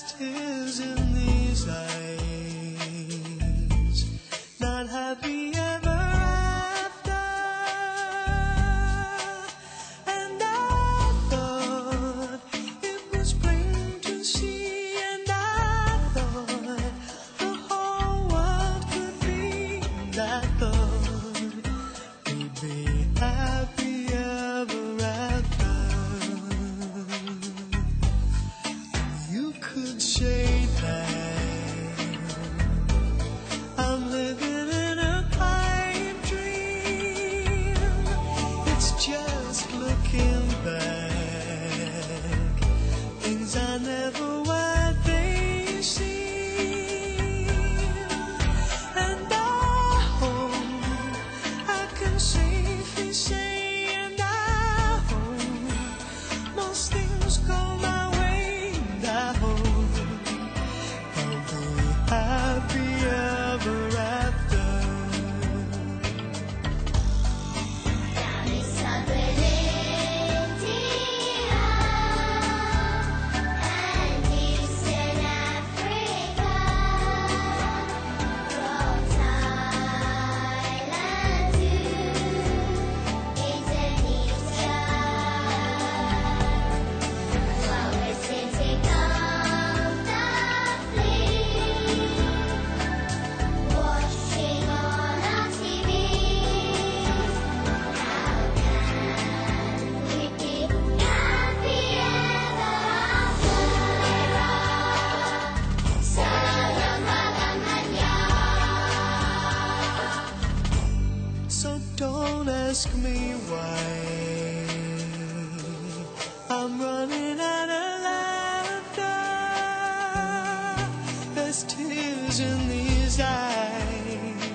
trust is in these eyes. just go. So don't ask me why. I'm running out of laughter. There's tears in these eyes.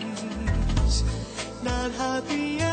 Not happy